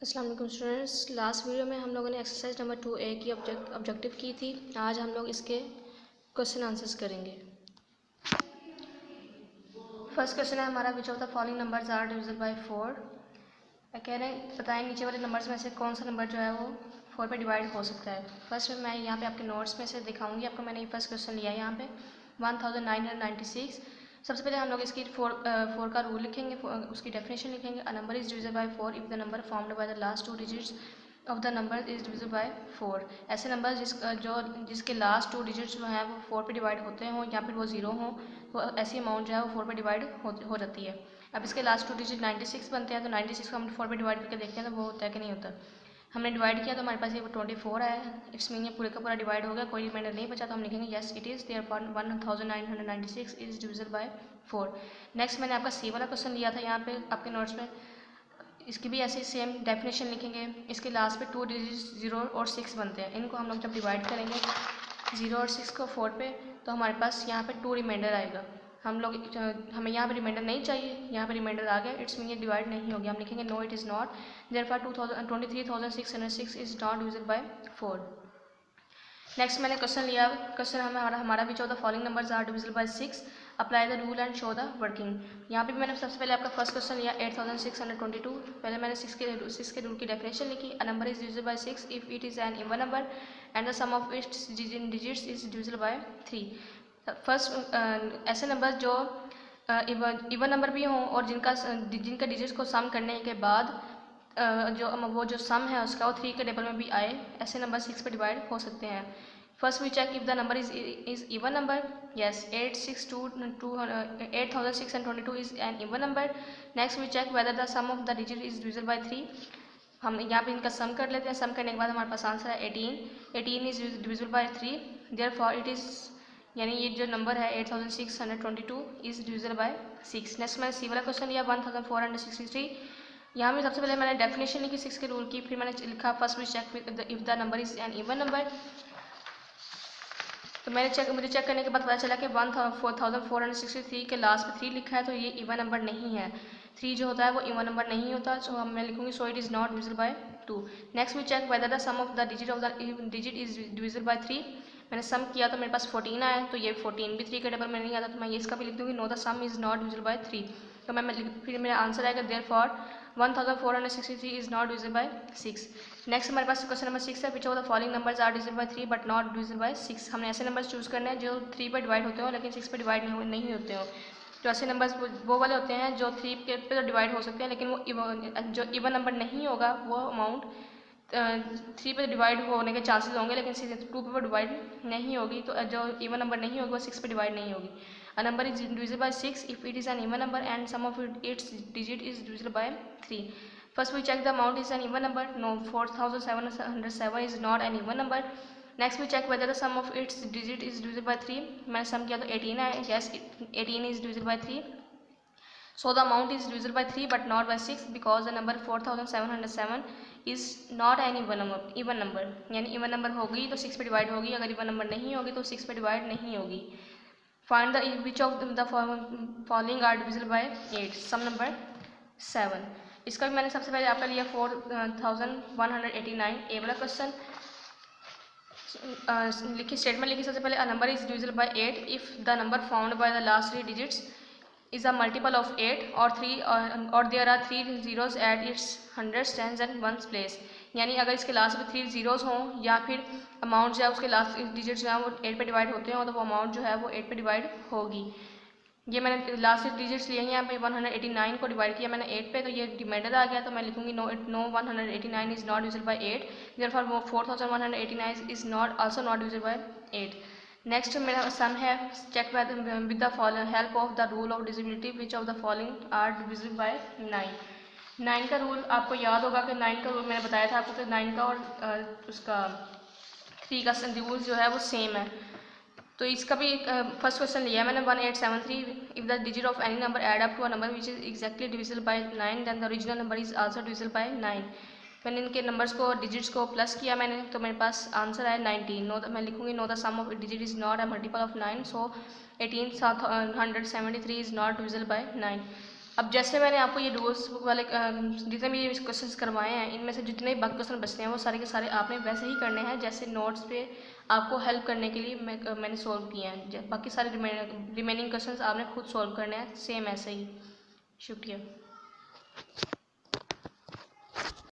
वालेकुम students. Last video में हम लोगों ने एक्सरसाइज नंबर टू ए की ऑब्जेक्टिव की थी। आज हम लोग इसके क्वेश्चन आंसर्स करेंगे। फ़र्स्ट क्वेश्चन है हमारा which of the following numbers are divisible by four कह रहे हैं, बताएँ नीचे वाले नंबर्स में से कौन सा नंबर जो है वो फोर पे डिवाइड हो सकता है। फ़र्स्ट में मैं यहाँ पे आपके नोट्स में से दिखाऊँगी। आपको मैंने फ़र्स्ट क्वेश्चन लिया है यहाँ पे। One thousand nine hundred six सबसे पहले हम लोग इसकी फोर फोर का रूल लिखेंगे उसकी डेफिनेशन लिखेंगे। A number is divisible by four if the number formed by the last two digits of the number is divisible by four ऐसे नंबर जिस जो जिसके लास्ट टू डिजिट्स जो हैं वो फोर पे डिवाइड होते हों या फिर वो ज़ीरो हों तो ऐसी अमाउंट जो है वो फोर पे डिवाइड हो, जाती है। अब इसके last two digit ninety six बनते हैं तो नाइन्टी सिक्स को हम फोर पे डिवाइड करके देखते हैं तो वो होता है कि नहीं होता। हमने डिवाइड किया तो हमारे पास ये ट्वेंटी फोर आया। इट्स मीन ये पूरे का पूरा डिवाइड हो गया, कोई रिमाइंडर नहीं बचा तो हम लिखेंगे yes it is there one thousand nine hundred ninety six is divisible by four next मैंने आपका सी वाला क्वेश्चन लिया था यहाँ पे, आपके नोट्स में। इसकी भी ऐसे सेम डेफिनेशन लिखेंगे। इसके लास्ट पे टू डिजिट ज़ीरो और सिक्स बनते हैं। इनको हम लोग जब डिवाइड करेंगे ज़ीरो और सिक्स को फोर पे तो हमारे पास यहाँ पे टू रिमाइंडर आएगा। हम लोग, हमें यहाँ पे रिमाइंडर नहीं चाहिए। यहाँ पे रिमाइंडर आ गया। इट्स मीन ये डिवाइड नहीं हो गया। हम लिखेंगे no it is not therefore two thousand twenty three thousand six hundred six is not divisible by four next मैंने क्वेश्चन लिया। क्वेश्चन हमारा हमारा भी चौदह following numbers are divisible by six apply the rule and show the working यहाँ पे भी मैंने सबसे पहले आपका फ़र्स्ट क्वेश्चन लिया eight thousand six hundred twenty two पहले मैंने सिक्स के सिक्स के रूल की डेफिनेशन लिखी। A number is divisible by six if it is an even number and the sum of its digits is divisible by three first ऐसे number जो even number भी हों और जिनका जिनका डिजिट्स को सम करने के बाद जो वो जो सम है उसका, वो थ्री के टेबल में भी आए, ऐसे नंबर सिक्स पे डिवाइड हो सकते हैं। First we check if the number is is even number yes eight six two two eight thousand six and twenty two is an even number next we check whether the sum of the digit is divisible by three हम यहाँ पे इनका सम कर लेते हैं। सम करने के बाद हमारे पास आंसर है eighteen eighteen is divisible by three therefore it is यानी ये जो नंबर है eight thousand six hundred twenty two is divisible by six next मैंने सी वाला क्वेश्चन लिया one thousand four hundred sixty three यहाँ में सबसे पहले मैंने डेफिनेशन लिखी सिक्स के रूल की, फिर मैंने लिखा first we check if the number is an even number तो मैंने चेक मुझे चेक करने के बाद पता चला कि one four thousand four hundred sixty three के लास्ट में थ्री लिखा है तो ये इवन नंबर नहीं है. थ्री जो होता है, वो इवन नंबर नहीं होता सो हम, मैं लिखूँगी so it is not divisible by two next we check whether the sum of the digit of the digit is divisible by three मैंने सम किया तो मेरे पास फोर्टीन आया तो ये फोर्टीन भी थ्री के टेबल में नहीं आता तो मैं ये इसका भी लिख दूँगी no the sum is not divisible by three तो मैं फिर मेरा आंसर आएगा therefore one thousand four hundred sixty three is not divisible by six next हमारे पास क्वेश्चन नंबर सिक्स है which of the following numbers are divisible by three but not divisible by six हमने ऐसे numbers choose करने हैं, जो three पर divide होते हो, लेकिन सिक्स पर डिवाइड नहीं होते हो। तो ऐसे नंबर्स वो वाले होते हैं, जो थ्री के, पे तो डिवाइड हो सकते हैं, लेकिन वो जो इवन नंबर नहीं होगा, वो अमाउंट थ्री पे डिवाइड होने के चांसेस होंगे, लेकिन टू पे डिवाइड नहीं होगी तो जो इवन नंबर नहीं होगी, वो सिक्स पे डिवाइड नहीं होगी। A number is divisible by six if it is an even number and sum of its digit is divisible by three first we check the amount is an even number no four thousand seven hundred seven is not an even number next we check whether the sum of its digit is divisible by three मैंने sum किया तो eighteen है। Yes eighteen is divisible by three so the amount is divisible by 3 but not by 6 because the number 4707 is not an even number even number यानी even number होगी तो 6 पे divide होगी अगर even number नहीं होगी तो 6 पे डिवाइड नहीं होगी find the which of the following are divisible by 8 sum number 7 इसका मैंने सबसे पहले आपका लिया 4189 ए वाला क्वेश्चन लिखी स्टेटमेंट लिखी सबसे पहले a number is divisible by 8 if the number found by the last three digits a multiple of 8 or 3 or, or there are three zeros at its hundreds tens and ones place. यानी अगर इसके last में three zeros हों या फिर amount जो है उसके लास्ट डिजिट्स जो है वो एट पे डिवाइड होते हैं तो वो अमाउंट जो है वो एट पे डिवाइड होगी। ये मैंने लास्ट डिजिट्स लिए हैं यहाँ पे 189 को डिवाइड किया मैंने एट पे तो ये डिमाइडर आ गया तो मैं लिखूँगी no no 189 is not divisible by eight therefore four thousand one hundred eighty nine is not also not divisible by eight next मेरा सम है check with the help of the rule of divisibility which of the following are divisible by nine nine का rule आपको याद होगा कि nine का rule मैंने बताया था आपको कि नाइन का और उसका थ्री का रूल जो है वो सेम है। तो इसका भी फ़र्स्ट क्वेश्चन लिया मैंने one eight seven three if the digit of any number add up to a number which is exactly divisible by nine then the original number is also divisible by nine मैंने इनके numbers को digits को plus किया मैंने तो मेरे पास answer आया नाइनटीन नो मैं लिखूँगी no the sum of digit is not a multiple of nine so eighteen hundred seventy three is not divisible by nine अब जैसे मैंने आपको ये डोज बुक वाले जितने भी ये क्वेश्चंस करवाए हैं, इनमें से जितने भी बाकी क्वेश्चन बचते हैं, वो सारे के सारे आपने वैसे ही करने हैं, जैसे नोट्स पे आपको हेल्प करने के लिए मैं मैंने सॉल्व किए हैं। बाकी सारे रिमेनिंग क्वेश्चन आपने खुद सॉल्व करने हैं सेम ऐसे ही। शुक्रिया।